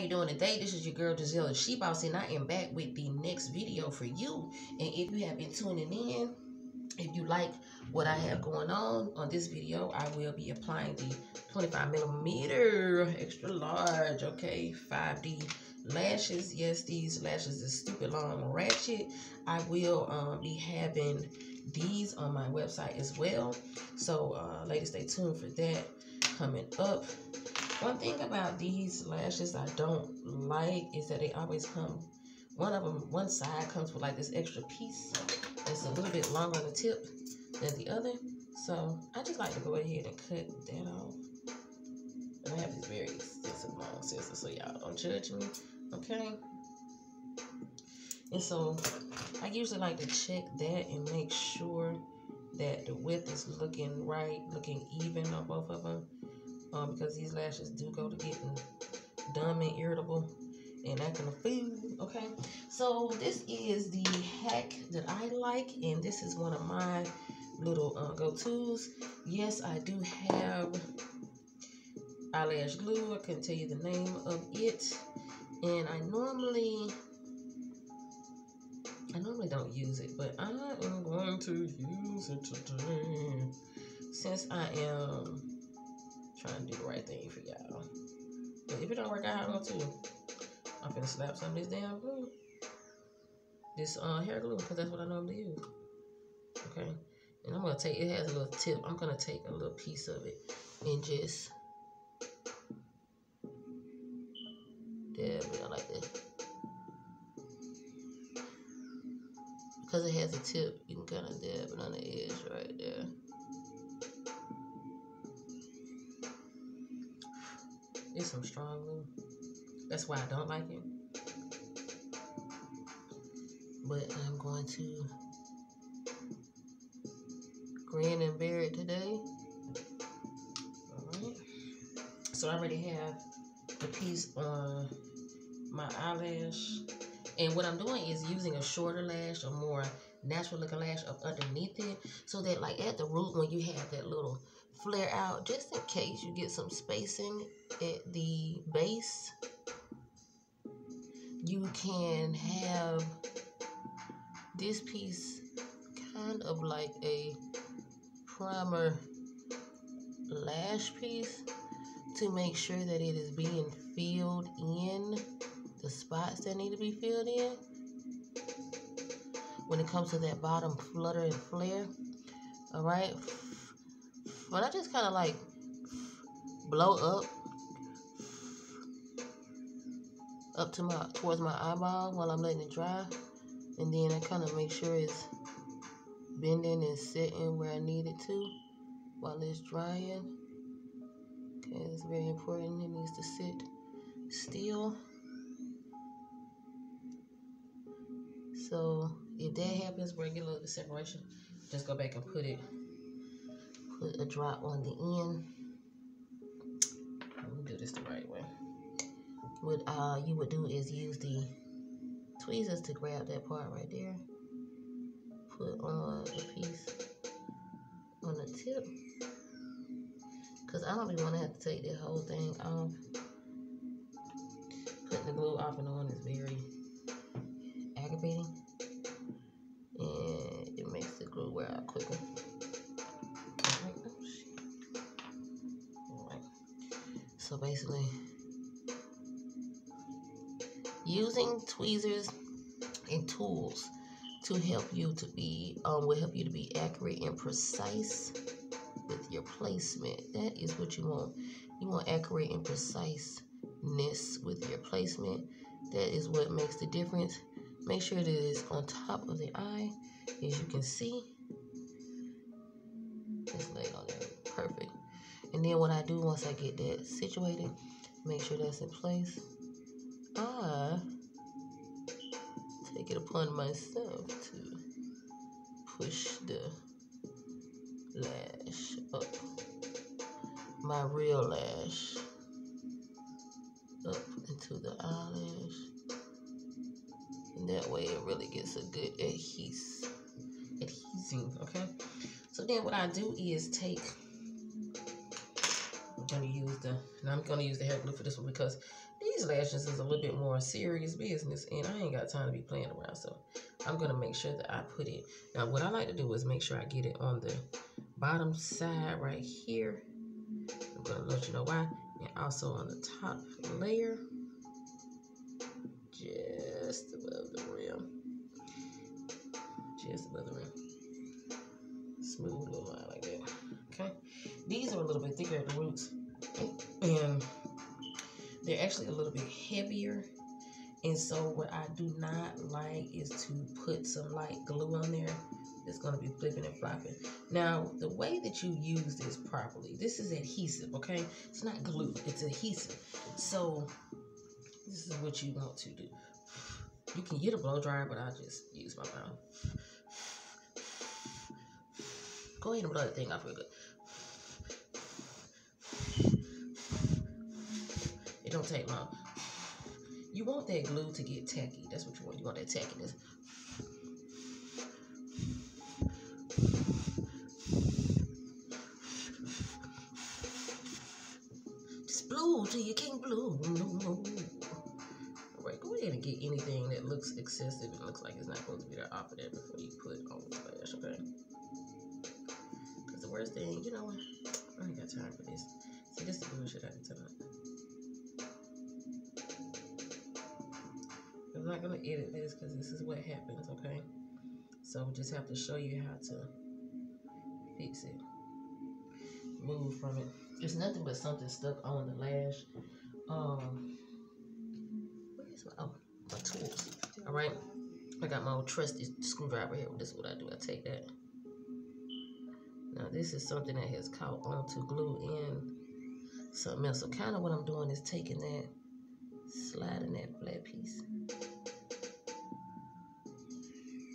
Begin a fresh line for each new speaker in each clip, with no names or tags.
you doing today? This is your girl Giselle She Boss, and I am back with the next video for you. And if you have been tuning in, if you like what I have going on on this video, I will be applying the 25 millimeter extra large, okay, 5D lashes. Yes, these lashes is stupid long ratchet. I will um, be having these on my website as well. So, uh, ladies, stay tuned for that coming up. One thing about these lashes I don't like is that they always come, one of them, one side comes with like this extra piece that's a little bit longer on the tip than the other. So I just like to go ahead and cut that off. And I have these very extensive long scissors, so y'all don't judge me, okay? And so I usually like to check that and make sure that the width is looking right, looking even on both of them um, because these lashes do go to getting dumb and irritable and acting a fool. Okay, so this is the hack that I like, and this is one of my little uh, go-tos. Yes, I do have eyelash glue. I couldn't tell you the name of it, and I normally. I normally don't use it, but I am going to use it today since I am trying to do the right thing for y'all. But if it don't work out, I'm going to. I'm gonna slap some of this damn glue. This uh, hair glue, because that's what I normally use. Okay. And I'm gonna take it has a little tip. I'm gonna take a little piece of it and just dab it like that. Because it has a tip, you can kind of dab it on the edge right there. Some strong glue. That's why I don't like it. But I'm going to grin and bear it today. Alright. So I already have the piece on my eyelash. And what I'm doing is using a shorter lash, a more natural looking lash up underneath it. So that like at the root when you have that little flare out just in case you get some spacing at the base. You can have this piece kind of like a primer lash piece to make sure that it is being filled in the spots that need to be filled in. When it comes to that bottom flutter and flare all right but I just kind of like blow up. Up to my towards my eyeball while I'm letting it dry. And then I kind of make sure it's bending and sitting where I need it to while it's drying. Okay it's very important it needs to sit still. So if that happens where I get a little bit separation. Just go back and put it put a drop on the end. Let me do this the right way. What uh, you would do is use the tweezers to grab that part right there. Put on the piece on the tip. Because I don't even want to have to take the whole thing off. Putting the glue off and on is very aggravating. Basically, using tweezers and tools to help you to be um, will help you to be accurate and precise with your placement. That is what you want. You want accurate and preciseness with your placement. That is what makes the difference. Make sure that it is on top of the eye, as you can see. And then what I do once I get that situated, make sure that's in place, I take it upon myself to push the lash up, my real lash up into the eyelash. And that way it really gets a good adhesive, adhesive, okay? So then what I do is take I'm gonna use the, and I'm gonna use the hair glue for this one because these lashes is a little bit more serious business, and I ain't got time to be playing around. So I'm gonna make sure that I put it. Now, what I like to do is make sure I get it on the bottom side right here. I'm gonna let you know why, and also on the top layer, just above the rim, just above the rim. Smooth little line like that. Okay, these are a little bit thicker at the roots, and they're actually a little bit heavier. And so what I do not like is to put some light glue on there. It's going to be flipping and flopping. Now, the way that you use this properly, this is adhesive, okay? It's not glue, it's adhesive. So this is what you want to do. You can get a blow dryer, but I just use my mouth. Go ahead and blow that thing off real good. It don't take long. You want that glue to get tacky. That's what you want. You want that tackiness. Just blow till you can't blow no. Alright, go ahead and get anything that looks excessive and looks like it's not supposed to be there off of there before you put on the flash, okay? Because the worst thing, you know what? I ain't got time for this. See, this is the bullshit I can tell Not gonna edit this because this is what happens, okay? So we just have to show you how to fix it. Move from it. It's nothing but something stuck on the lash. Um, where's my oh my tools? All right, I got my old trusty screwdriver here. This is what I do. I take that. Now this is something that has caught onto glue in something else. So kind of what I'm doing is taking that, sliding that flat piece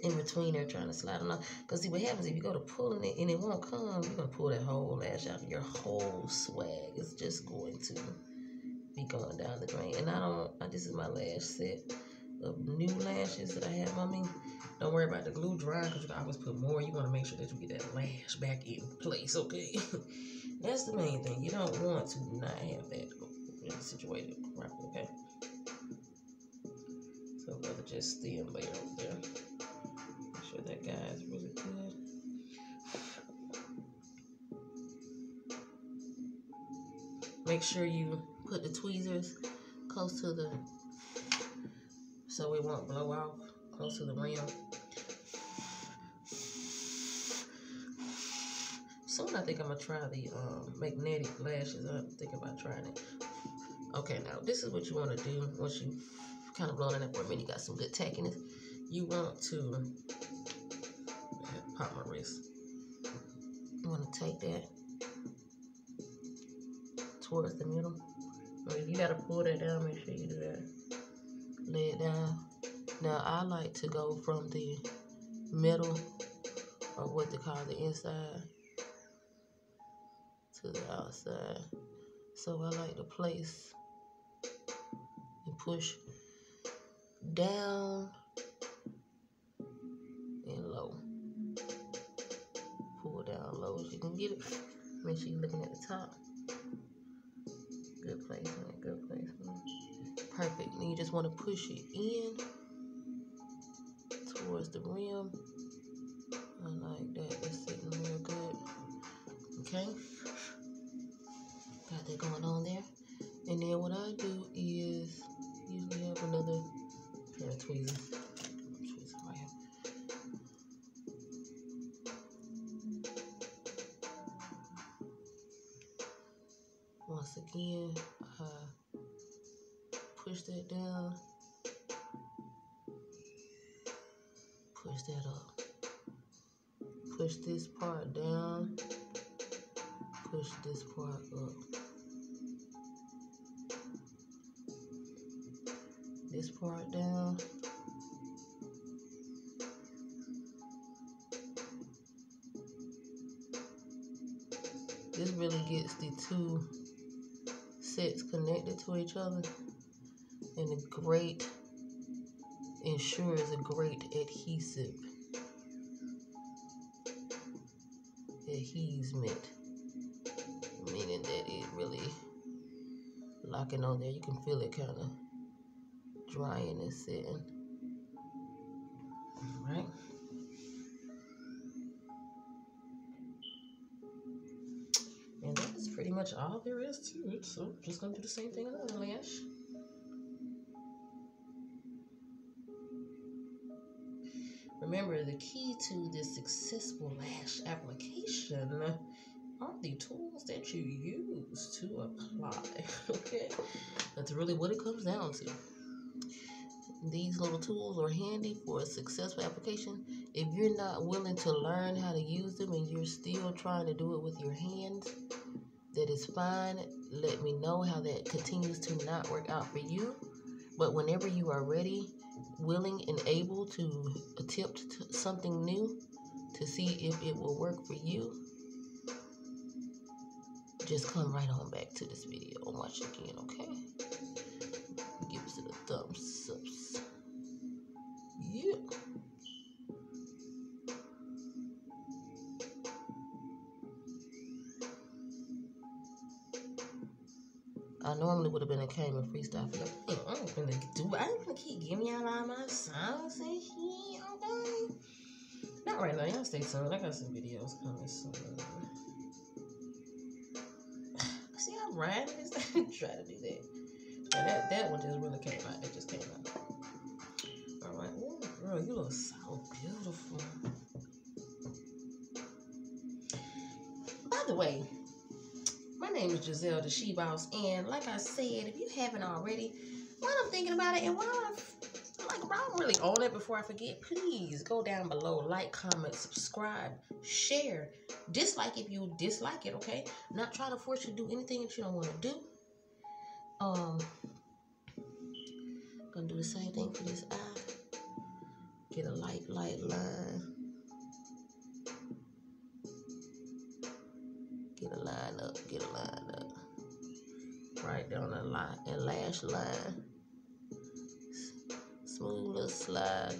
in between there trying to slide off. Because see what happens if you go to pulling it and it won't come, you're gonna pull that whole lash out. Your whole swag is just going to be going down the drain. And I don't I, this is my lash set of new lashes that I have on me. Don't worry about the glue drying because you can always put more. You want to make sure that you get that lash back in place, okay? That's the main thing. You don't want to not have that situated properly, okay? So rather just thin layer over there sure that guy is really good. Make sure you put the tweezers close to the, so it won't blow off, close to the rim. Soon I think I'm gonna try the um, magnetic lashes. I'm thinking about trying it. Okay, now this is what you want to do once you kind of blown it up for a minute. You got some good tackiness. You want to my wrist. You want to take that towards the middle. Or you got to pull that down, make sure you do that. Lay it down. Now, I like to go from the middle, or what they call the inside, to the outside. So I like to place and push down get it. Make sure you're looking at the top. Good placement, good placement. Perfect. And you just want to push it in towards the rim. I like that. It's sitting real good. Okay. Got that going on there. Again, uh, push that down, push that up, push this part down, push this part up. This part down. This really gets the two sets connected to each other and a great ensures a great adhesive adhesement meaning that it really locking on there. You can feel it kind of drying and setting. So just gonna do the same thing on the lash. Remember, the key to this successful lash application are the tools that you use to apply. okay, that's really what it comes down to. These little tools are handy for a successful application. If you're not willing to learn how to use them and you're still trying to do it with your hands, that is fine. Let me know how that continues to not work out for you. But whenever you are ready, willing, and able to attempt something new to see if it will work for you, just come right on back to this video and watch it again, okay? Give us a thumbs up. Normally would have been a Cayman freestyle for hey, I'm gonna do I ain't gonna keep giving y'all all my songs and shit, okay? Not right now, y'all stay tuned. I got some videos coming soon. See, I'm riding this try to do that. And that that one just really came out. It just came out. Alright. Ooh, girl, you look so beautiful. By the way, is Giselle the She Boss, and like I said, if you haven't already, while I'm thinking about it, and while I'm like I'm really on it before I forget, please go down below, like, comment, subscribe, share, dislike if you dislike it. Okay, not trying to force you to do anything that you don't want to do. Um, gonna do the same thing for this eye. Get a light, light line. Get a line up, get a line up. Right down the line and lash line. Smooth little slide.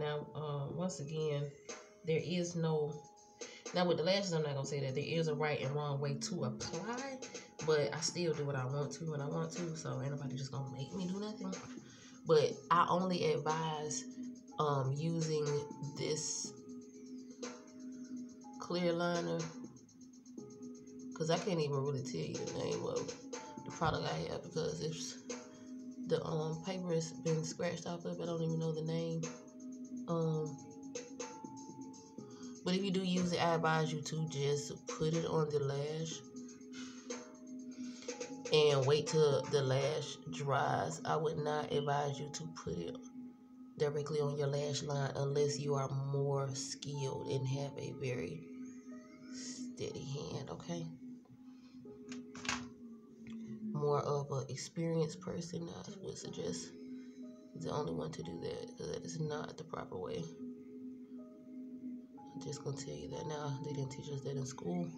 Now, um, once again, there is no. Now with the lashes, I'm not gonna say that there is a right and wrong way to apply, but I still do what I want to when I want to. So ain't nobody just gonna make me do nothing. But I only advise um, using this clear liner because I can't even really tell you the name of the product I have because if the um, paper has been scratched off of it, I don't even know the name. Um, but if you do use it, I advise you to just put it on the lash and wait till the lash dries. I would not advise you to put it directly on your lash line unless you are more skilled and have a very steady hand, okay? More of an experienced person, I would suggest the only one to do that because that is not the proper way. I'm just gonna tell you that now. They didn't teach us that in school.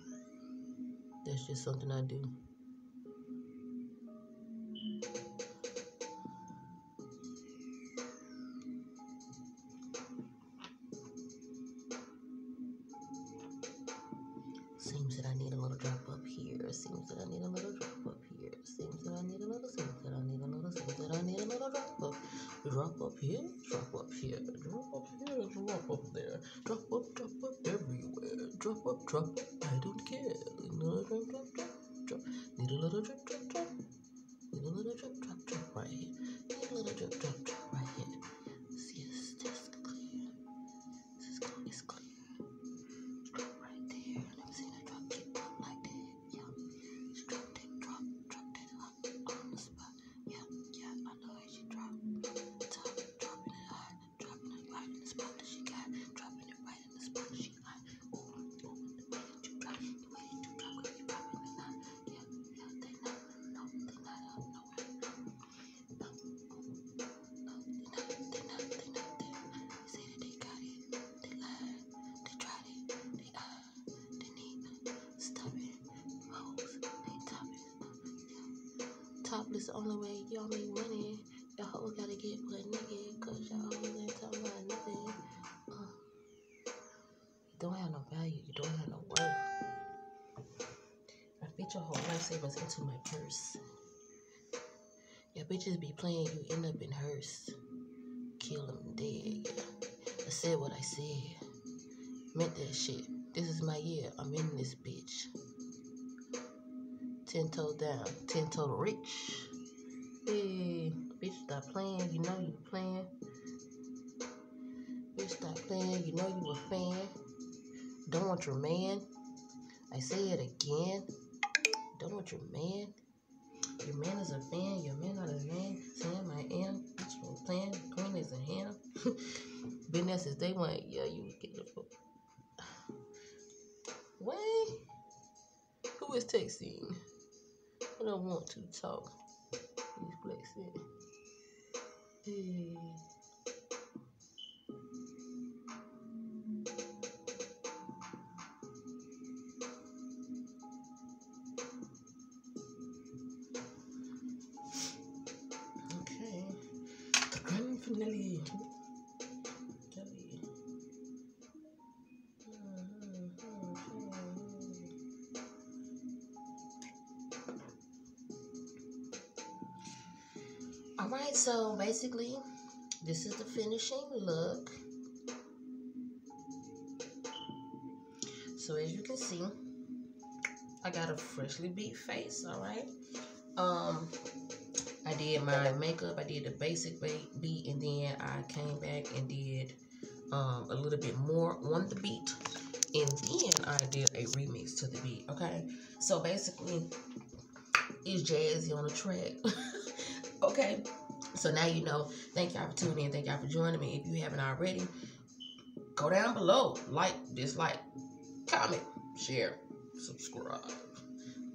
That's just something I do. Drop up. Topless the only way y'all make money. Y'all hoes gotta get butt naked, cause y'all ain't talking about nothing. Uh, you don't have no value, you don't have no worth. I fit your whole life into my purse. Yeah, bitches be playing, you end up in hearse. Kill them dead. I said what I said. Meant that shit. This is my year. I'm in this bitch. Ten toe down, ten toe rich. Hey, bitch, stop playing. You know you playing. Bitch, stop playing. You know you a fan. Don't want your man. I say it again. Don't want your man. Your man is a fan. Your man not a man. Sam, I am. Bitch, you playing. Queen is a ham. Been there since day one. Yeah, you get the fuck. Wait. Who is texting? I don't want to talk. These places. Hey. Right, so basically, this is the finishing look. So as you can see, I got a freshly beat face. All right. Um, I did my makeup. I did the basic beat, and then I came back and did um a little bit more on the beat, and then I did a remix to the beat. Okay. So basically, it's jazzy on the track. okay. So now you know. Thank y'all for tuning in. Thank y'all for joining me. If you haven't already, go down below, like, dislike, comment, share, subscribe.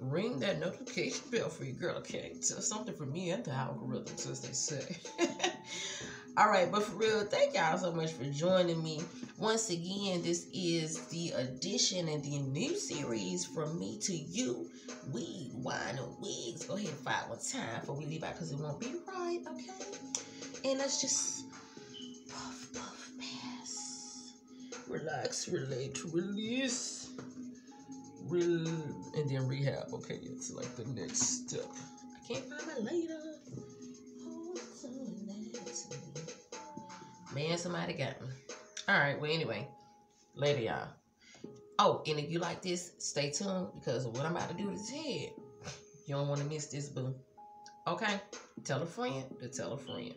Ring that notification bell for your girl, okay? So something for me and the algorithms, as they say. All right, but for real, thank y'all so much for joining me. Once again, this is the addition and the new series from me to you. Weed, wine, and wigs. Go ahead and find one time before we leave out because it won't be right, okay? And let's just puff, puff, pass. Relax, relate, release. Real, and then rehab. Okay, it's like the next step. I can't find my later. Man, somebody got me. All right. Well, anyway, later, y'all. Oh, and if you like this, stay tuned because what I'm about to do is head. You don't want to miss this, boo. Okay? Tell a friend to tell a friend.